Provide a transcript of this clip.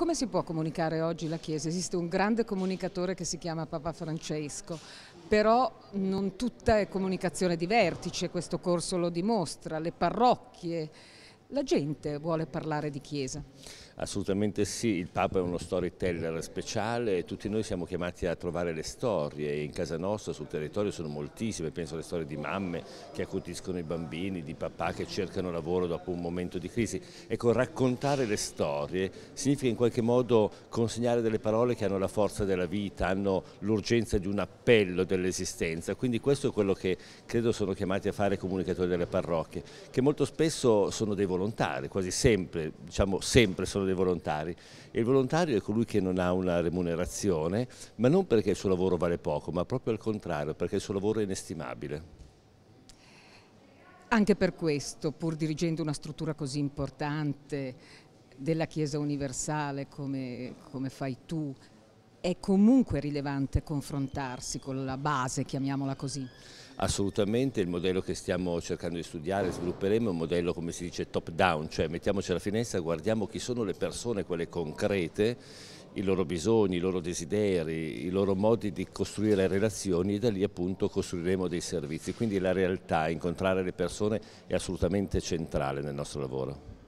Come si può comunicare oggi la Chiesa? Esiste un grande comunicatore che si chiama Papa Francesco, però non tutta è comunicazione di vertice, questo corso lo dimostra, le parrocchie, la gente vuole parlare di Chiesa. Assolutamente sì, il Papa è uno storyteller speciale e tutti noi siamo chiamati a trovare le storie in casa nostra, sul territorio sono moltissime, penso alle storie di mamme che accutiscono i bambini, di papà che cercano lavoro dopo un momento di crisi. Ecco, raccontare le storie significa in qualche modo consegnare delle parole che hanno la forza della vita, hanno l'urgenza di un appello dell'esistenza, quindi questo è quello che credo sono chiamati a fare i comunicatori delle parrocchie, che molto spesso sono dei volontari, quasi sempre, diciamo sempre sono dei dei volontari. Il volontario è colui che non ha una remunerazione, ma non perché il suo lavoro vale poco, ma proprio al contrario, perché il suo lavoro è inestimabile. Anche per questo, pur dirigendo una struttura così importante della Chiesa universale come, come fai tu, è comunque rilevante confrontarsi con la base, chiamiamola così. Assolutamente, il modello che stiamo cercando di studiare, svilupperemo è un modello come si dice top down, cioè mettiamoci alla finestra, guardiamo chi sono le persone, quelle concrete, i loro bisogni, i loro desideri, i loro modi di costruire relazioni e da lì appunto costruiremo dei servizi. Quindi la realtà, incontrare le persone è assolutamente centrale nel nostro lavoro.